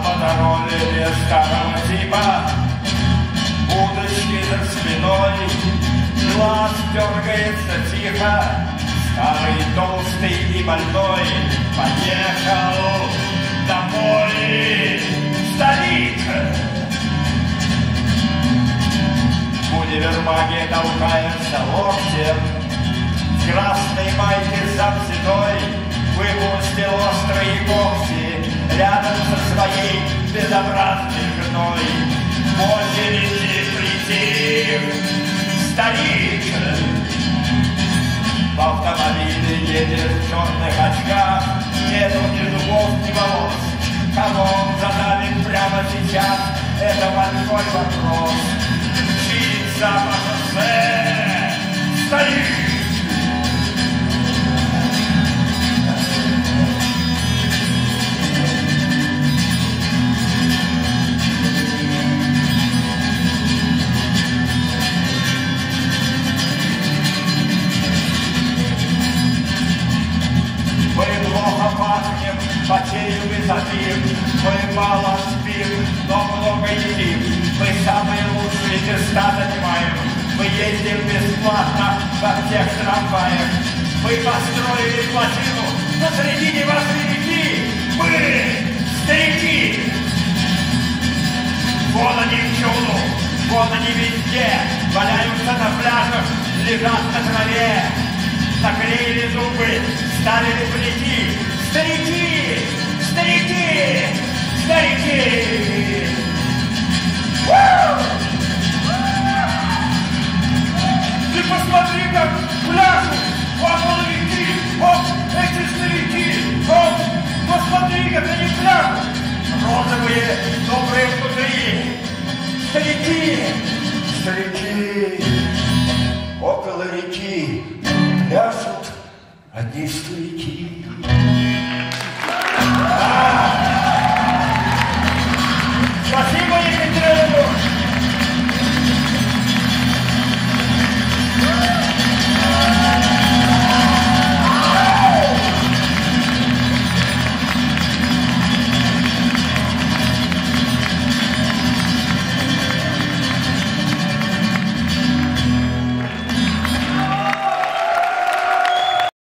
были старого типа, удочки за спиной, глаз дергается тихо, старый толстый и больной поехал домой. Старик! В универмаге толкается локтем, в красной майке завсегдой выпустил острые когти рядом со своей безобразной женой. Очереди прийти старик. В автомобиле едет в черных очках, нету ни Мы плохо пахнем, потеем и сопим, мы мало спим, но много едим. Мы самые лучшие места занимаем, мы ездим бесплатно во всех трамваях. Мы построили плотину посредине вашей реки, мы старики. Вон они всюду, вон они везде, валяются на пляжах, лежат на траве. Плети. Старики! Старики! Старики! Уу! Ты посмотри, как Около реки пляшут одни старики.